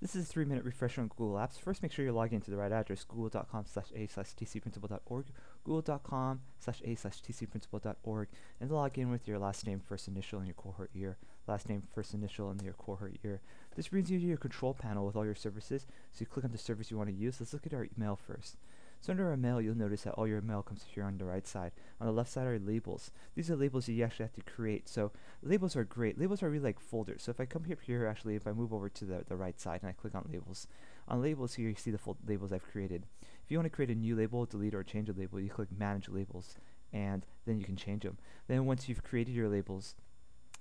This is a three minute refresher on Google Apps. First, make sure you're logging into the right address, google.com slash a slash tcprincipal.org, google.com slash a slash tcprincipal.org, and log in with your last name, first initial, and your cohort year. Last name, first initial, and your cohort year. This brings you to your control panel with all your services. So you click on the service you want to use. Let's look at our email first. So under our mail, you'll notice that all your mail comes here on the right side. On the left side are labels. These are labels that you actually have to create. So labels are great. Labels are really like folders. So if I come here, here actually, if I move over to the, the right side and I click on labels, on labels here you see the labels I've created. If you want to create a new label, delete or change a label, you click manage labels and then you can change them. Then once you've created your labels,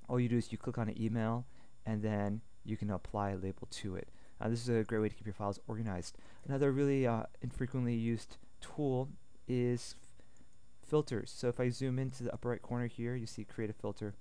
all you do is you click on an email and then you can apply a label to it. Uh, this is a great way to keep your files organized. Another really uh, infrequently used tool is filters. So if I zoom into the upper right corner here, you see create a filter.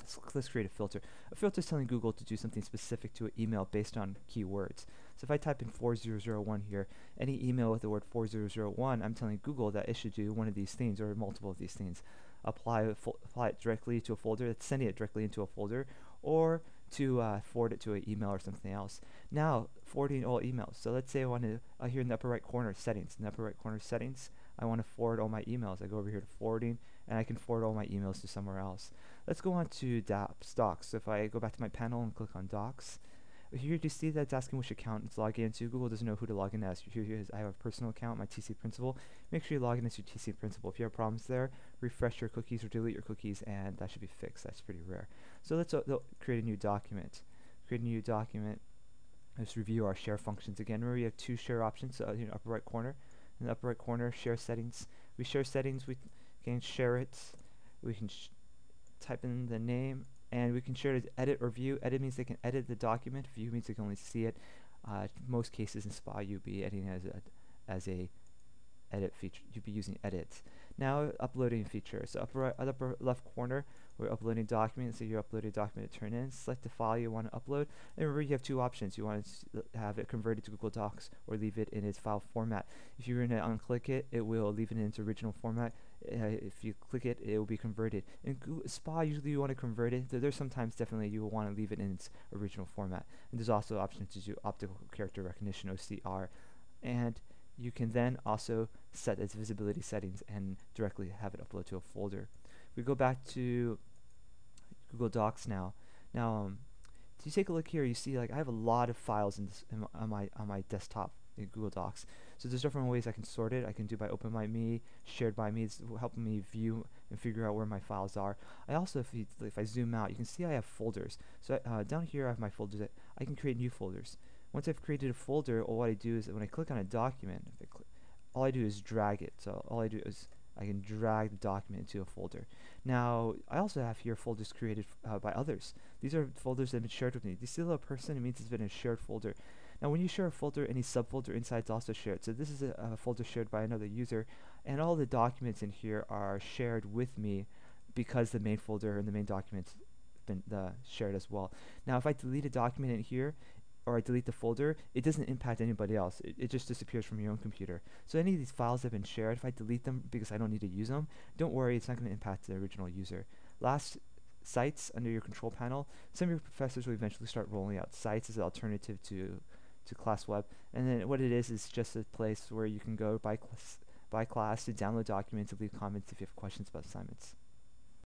Let's, let's create a filter. A filter is telling Google to do something specific to an email based on keywords. So if I type in 4001 here, any email with the word 4001, I'm telling Google that it should do one of these things or multiple of these things. Apply, apply it directly to a folder, that's sending it directly into a folder, or to uh, forward it to an email or something else. Now, forwarding all emails. So let's say I want to, uh, here in the upper right corner, settings. In the upper right corner, settings, I want to forward all my emails. I go over here to forwarding, and I can forward all my emails to somewhere else. Let's go on to Docs. So if I go back to my panel and click on Docs, here you see that it's asking which account it's logging into. Google doesn't know who to log in as. Here, is I have a personal account, my TC Principal. Make sure you log in as your TC Principal. If you have problems there, refresh your cookies or delete your cookies, and that should be fixed. That's pretty rare. So let's uh, create a new document. Create a new document. Let's review our share functions again. Remember, we have two share options. So, in the upper right corner, in the upper right corner, share settings. We share settings. We can share it. We can type in the name and we can share it as edit or view. Edit means they can edit the document. View means they can only see it. Uh, most cases in SPA, you'll be editing as a, as a edit feature. You'll be using edits. Now uploading feature. So upper right, upper left corner, we're uploading documents. So you're uploading a document to turn in. Select the file you want to upload. And remember, you have two options. You want to have it converted to Google Docs or leave it in its file format. If you're going to unclick it, it will leave it in its original format. Uh, if you click it, it will be converted. In Google SPA, usually you want to convert it. There's sometimes definitely you will want to leave it in its original format. And there's also options to do optical character recognition OCR. And you can then also set its visibility settings and directly have it upload to a folder. We go back to Google Docs now. Now, um, if you take a look here, you see like I have a lot of files in this in, on my on my desktop in Google Docs. So there's different ways I can sort it. I can do by Open by Me, Shared by Me. It's helping me view and figure out where my files are. I also, if, you, if I zoom out, you can see I have folders. So uh, down here I have my folders. That I can create new folders. Once I've created a folder, all what I do is when I click on a document, I all I do is drag it. So all I do is I can drag the document into a folder. Now, I also have here folders created uh, by others. These are folders that have been shared with me. You see the person? It means it's been a shared folder. Now, when you share a folder, any subfolder inside is also shared. So this is a, a folder shared by another user, and all the documents in here are shared with me because the main folder and the main documents been uh, shared as well. Now, if I delete a document in here, or I delete the folder, it doesn't impact anybody else. It, it just disappears from your own computer. So any of these files have been shared. If I delete them because I don't need to use them, don't worry, it's not going to impact the original user. Last, sites under your control panel. Some of your professors will eventually start rolling out sites as an alternative to to ClassWeb. And then what it is is just a place where you can go by class, by class to download documents and leave comments if you have questions about assignments.